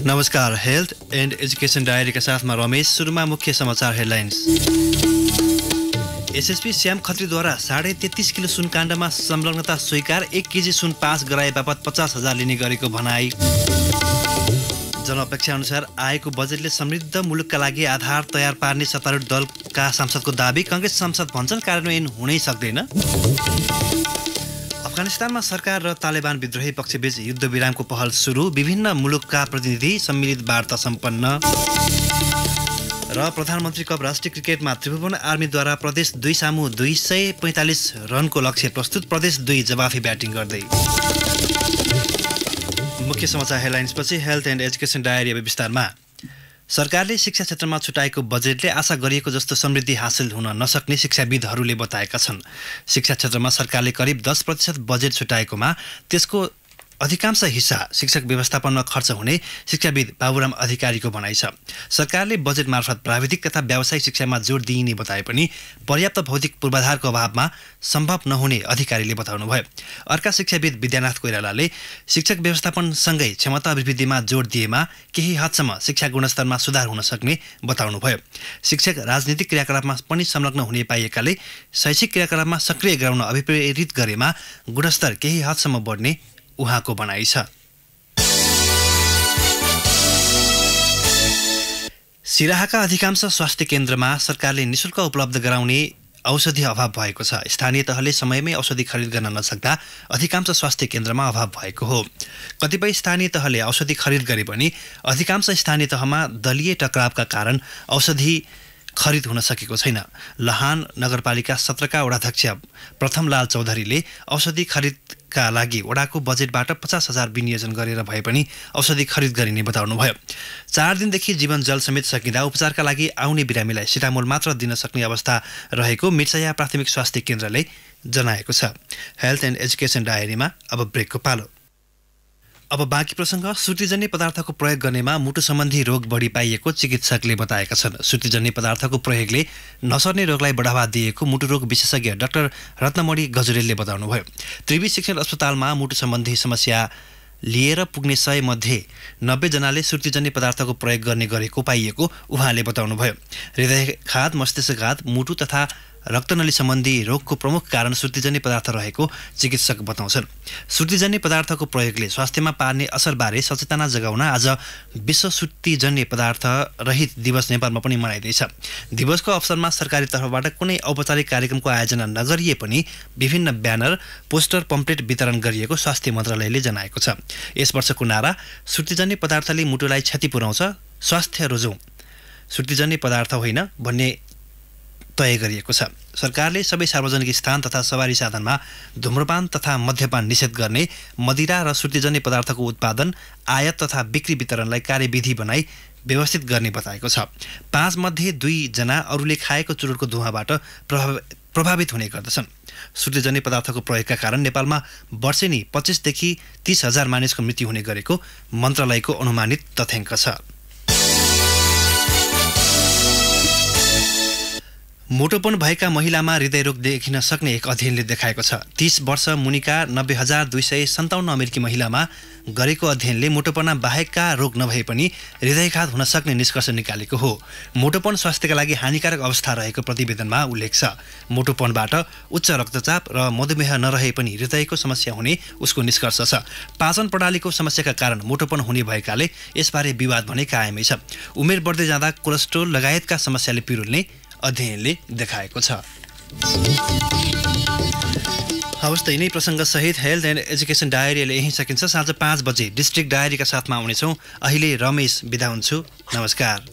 नमस्कार health and education डायरीका साथमा रमेश सुरुमा मुख्य समाचार हेडलाइन्स। एसएसपी श्याम खत्रीद्वारा साढे तेत्तिस किलो सुनकाण्डमा संलग्नता स्वीकार एक केजी सुन पास गराए बापत पचास हजार लिने गरेको भनाई। जनअपेक्षा अनुसार आएको बजेटले समृद्ध मुलुकका लागि आधार तयार पार्ने सत्तारूढ दलका सांसदको दावी कङ्ग्रेस सांसद भन्छन् कार्यान्वयन हुनै सक्दैन। अफगानिस्तानमा सरकार र तालिबान विद्रोही पक्षबीच युद्ध विरामको पहल सुरु। विभिन्न मुलुकका प्रतिनिधि सम्मिलित वार्ता सम्पन्न। र प्रधानमन्त्री कप राष्ट्रिय क्रिकेटमा त्रिभुवन आर्मीद्वारा प्रदेश दुई सामु दुई सय पैँतालिस रनको लक्ष्य प्रस्तुत। प्रदेश दुई जवाफी ब्याटिङ गर्दै। मुख्य समाचार हेडलाइन्सपछि हेल्थ एन्ड एजुकेसन अब विस्तारमा। सरकारले शिक्षा क्षेत्रमा छुटाएको बजेटले आशा गरिएको जस्तो समृद्धि हासिल हुन नसक्ने शिक्षाविदहरूले बताएका छन्। शिक्षा क्षेत्रमा सरकारले करिब दस प्रतिशत बजेट छुटाएकोमा त्यसको अधिकांश हिस्सा शिक्षक व्यवस्थापनमा खर्च हुने शिक्षाविद बाबुराम अधिकारीको भनाइ छ। सरकारले बजेट मार्फत प्राविधिक तथा व्यावसायिक शिक्षामा जोड दिइने बताए पनि पर्याप्त भौतिक पूर्वाधारको अभावमा सम्भव नहुने अधिकारीले बताउनुभयो। अर्का शिक्षाविद विद्यानाथ कोइरालाले शिक्षक व्यवस्थापनसँगै क्षमता अभिवृद्धिमा जोड दिएमा केही हदसम्म शिक्षा गुणस्तरमा सुधार हुन सक्ने बताउनुभयो। शिक्षक राजनीतिक क्रियाकलापमा पनि संलग्न हुने पाइएकाले शैक्षिक क्रियाकलापमा सक्रिय गराउन अभिप्रेरित गरेमा गुणस्तर केही हदसम्म बढ्ने उहाँको भनाइ छ। सिराहाका अधिकांश स्वास्थ्य केन्द्रमा सरकारले निशुल्क उपलब्ध गराउने औषधि अभाव भएको छ। स्थानीय तहले समयमै औषधि खरिद गर्न नसक्दा अधिकांश स्वास्थ्य केन्द्रमा अभाव भएको हो। कतिपय स्थानीय तहले औषधि खरिद गरे पनि अधिकांश स्थानीय तहमा दलीय टक्रावका कारण औषधि खरिद हुन सकेको छैन। लहान नगरपालिका सत्रका वडाध्यक्ष प्रथमलाल चौधरीले औषधि खरिदका लागि वडाको बजेटबाट पचास हजार विनियोजन गरेर भए पनि औषधि खरिद गरिने बताउनुभयो। चार दिनदेखि जीवन जल समेत सकिँदा उपचारका लागि आउने बिरामीलाई सिटामोल मात्र दिन सक्ने अवस्था रहेको मिर्सया प्राथमिक स्वास्थ्य केन्द्रले जनाएको छ। हेल्थ एन्ड एजुकेसन डायरीमा अब ब्रेकको पालो। अब बाँकी प्रसङ्ग सुतिजन्य पदार्थको प्रयोग गर्नेमा मुटु सम्बन्धी रोग बढी पाइएको चिकित्सकले बताएका छन्। सुतिजन्य पदार्थको प्रयोगले नसर्ने रोगलाई बढावा दिएको मुटु रोग विशेषज्ञ डाक्टर रत्नमणि गजुरेलले बताउनुभयो। त्रिवी शिक्षण अस्पतालमा मुटु सम्बन्धी समस्या लिएर पुग्ने सय मध्ये नब्बेजनाले सुर्तीजन्य पदार्थको प्रयोग गर्ने गरेको पाइएको उहाँले बताउनुभयो। हृदयघात मस्तिष्कघात मुटु तथा रक्तनली सम्बन्धी रोगको प्रमुख कारण सुर्तीजन्य पदार्थ रहेको चिकित्सक बताउँछन्। सुर्तीजन्य पदार्थको प्रयोगले स्वास्थ्यमा पार्ने असरबारे सचेतना जगाउन आज विश्व सुर्तीजन्य पदार्थ रहित दिवस नेपालमा पनि मनाइँदैछ। दिवसको अवसरमा सरकारी तर्फबाट कुनै औपचारिक कार्यक्रमको आयोजना नगरिए पनि विभिन्न ब्यानर पोस्टर पम्पलेट वितरण गरिएको स्वास्थ्य मन्त्रालयले जनाएको छ। यस वर्षको नारा सुर्तीजन्य पदार्थले मुटुलाई क्षति पुर्याउँछ स्वास्थ्य रोजौँ। सुर्तीजन्य पदार्थ होइन भन्ने तय गरिएको छ। सरकारले सबै सार्वजनिक स्थान तथा सवारी साधनमा धुम्रपान तथा मद्यपान निषेध गर्ने मदिरा र सुर्तीजन्य पदार्थको उत्पादन आयात तथा बिक्री वितरणलाई कार्यविधि बनाई व्यवस्थित गर्ने बताएको छ। पाँच मध्ये दुईजना अरूले खाएको चुरोटको धुवाँबाट प्रभावित हुने गर्दछन्। सुर्तीजन्य पदार्थको प्रयोगका कारण नेपालमा वर्षेनी पच्चिसदेखि तिस हजार मानिसको मृत्यु हुने गरेको मन्त्रालयको अनुमानित तथ्याङ्क छ। मोटोपन भएका महिलामा हृदयरोग देखिन सक्ने एक अध्ययनले देखाएको छ। तीस वर्ष मुनिका नब्बे हजार दुई सय सन्ताउन्न अमेरिकी महिलामा गरेको अध्ययनले मोटोपना बाहेकका रोग नभए पनि हृदयघात हुन सक्ने निष्कर्ष निकालेको हो। मोटोपन स्वास्थ्यका लागि हानिकारक अवस्था रहेको प्रतिवेदनमा उल्लेख छ। मोटोपनबाट उच्च रक्तचाप र मधुमेह नरहे पनि हृदयको समस्या हुने उसको निष्कर्ष छ। पाचन प्रणालीको समस्याका कारण मोटोपन हुने भएकाले यसबारे विवाद भने कायमै छ। उमेर बढ्दै जाँदा कोलेस्ट्रोल लगायतका समस्याले पिरुल्ने अध्ययनले देखाएको छ। हवस् त यिनै प्रसङ्गसहित हेल्थ एन्ड एजुकेसन डायरीले यहीँ सकिन्छ। साँझ पाँच बजे डिस्ट्रिक्ट डायरीका साथमा आउनेछौँ। अहिले रमेश बिदा हुन्छु। नमस्कार।